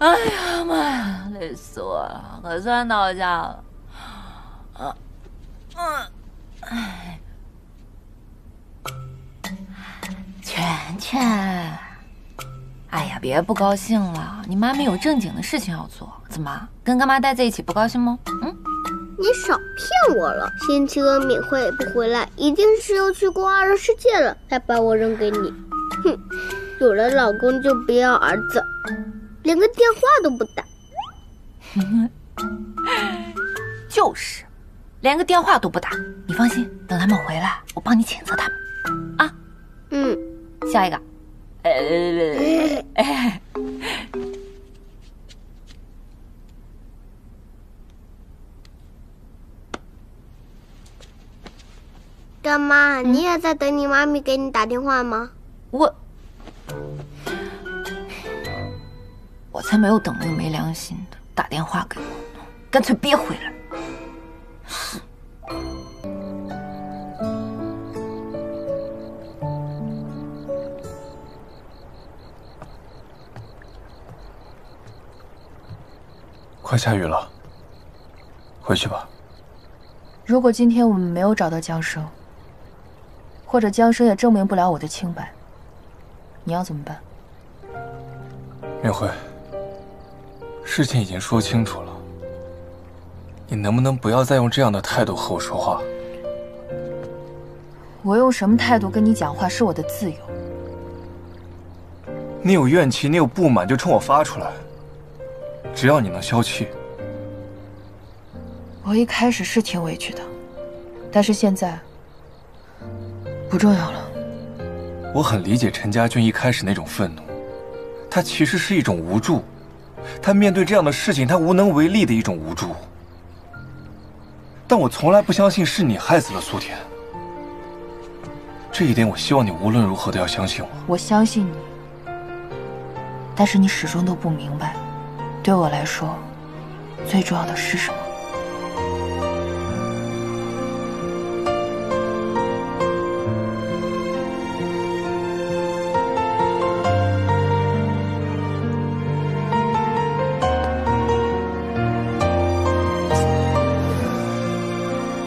哎呀妈呀，累死我了，可算到家了。啊，嗯，哎，圈圈，哎呀，别不高兴了，你妈咪有正经的事情要做。怎么，跟干妈待在一起不高兴吗？嗯，你少骗我了。星期二敏慧不回来，一定是又去过二人世界了，才把我扔给你。哼，有了老公就不要儿子。连个电话都不打，就是，连个电话都不打。你放心，等他们回来，我帮你谴责他们。啊，嗯，下一个。干妈，你也在等你妈咪给你打电话吗？我。我才没有等那个没良心的打电话给我，干脆别回来。快下雨了，回去吧。如果今天我们没有找到江生，或者江生也证明不了我的清白，你要怎么办？明慧。事情已经说清楚了，你能不能不要再用这样的态度和我说话？我用什么态度跟你讲话是我的自由。你有怨气，你有不满，就冲我发出来。只要你能消气。我一开始是挺委屈的，但是现在不重要了。我很理解陈家俊一开始那种愤怒，他其实是一种无助。他面对这样的事情，他无能为力的一种无助。但我从来不相信是你害死了苏甜，这一点我希望你无论如何都要相信我。我相信你，但是你始终都不明白，对我来说，最重要的是什么。